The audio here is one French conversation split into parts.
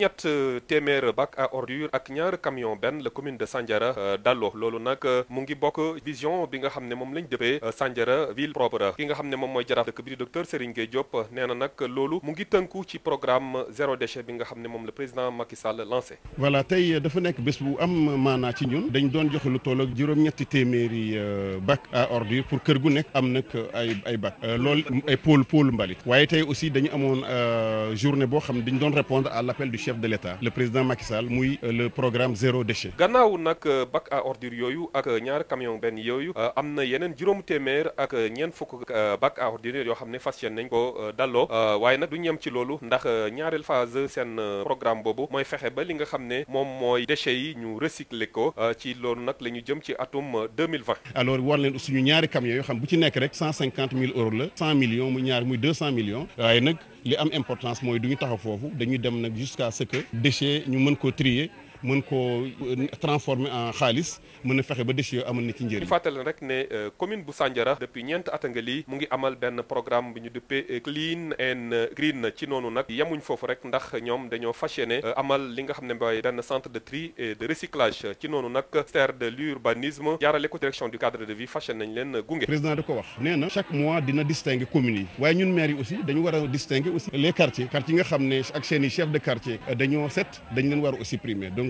juróom-ñett téeméer bac à ordure ak ñaar camion benn la commune de Sandiara dalloo. Loolu nag mu ngi bokk vision bi nga xam ne moom lañ dëppee Sandiara ville propre. Ki nga xam ne moom mooy jaraaf bi docteur Serigne Gueye Diop nee na nag loolu mu ngi tënku ci programme zéro déchet bi nga xam ne moom le président Macky Sall lancé. voilà tey dafa nekk bés bu am maanaa ci ñun. Dañ doon joxe lu toll ak juróom-ñetti bac à ordure pour kër gu nekk am nag ay ay bac. Loolu ay pôle pôle mbalit. Aussi dañu amoon journée boo xam ne dañu doon répondre à l' appel du chef de l' état le président Macky Sall muy le programme zéro déchet. gannaaw nag bac à ordure yooyu ak ñaar camion benn yooyu am na yeneen juróom téeméer ak ñeent fukk bac à ordure yoo xam ne fas yéene nañ ko dalloo waaye nag du ñem ci loolu ndax ñaareel phase seen programme boobu mooy fexe ba li nga xam ne moom mooy déchets yi ñu recycler ko ci loolu nag la ñu jëm ci atum 2020. alors war leen suñu ñaari camions yoo xam bu ci nekk rek cent cinquante mille euros la cent millions mu ñaar muy deux cent millions waaye nag li am importance mooy du ñu taxaw foofu dañuy dem nag jusqu'à ce que déchets ñu mën koo trier mën koo transformer en xaalis mën a fexe ba déchets yoo amal na ci njëriñ. ñu fàttali rek ne commune bu Sandiara depuis ñeent at nga lii mu ngi amal benn programme bu ñu duppee clean and green. Ci noonu nag yemuñ foofu rek ndax ñoom dañoo fas yéene amal li nga xam ne mooy benn centre de tri et de recyclage. Ci noonu nag ministère de l'urbanisme jaarale ko direction du cadre de vie fas yéene nañ leen gunge. président da ko wax nee na chaque mois dina distinguer communes yi. Waaye ñun maires yi aussi dañu war a distinguer aussi les quartiers. Quartiers yi nga xam ne ak seen i chef de quartier dañoo set dañ leen war a aussi primer donc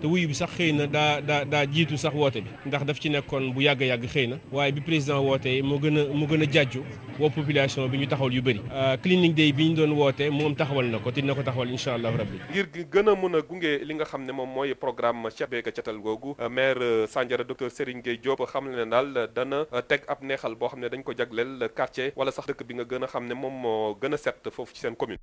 te wuyu bi sax xëy na daa daa daa jiitu sax woote bi. Ndax daf ci nekkoon bu yàgg yàgg xëy na. Waaye bi président wootee moo gën a mu gën a jàjju woo population bi ñu taxawal yu bëri. Clinique day bi ñu doon woote moom taxawal na ko te dina ko taxawal incha allah rabbi. Ngir gën a mën gunge li nga xam ne moom mooy programme Cheikh Béthio Catal googu maire Sandiara docteur Serigne Gueye Diop xam ne daal dana teg ab neexal boo xam ne dañ ko jagleel quartier wala sax dëkk bi nga gën a xam ne moom moo gën a set foofu ci seen commune.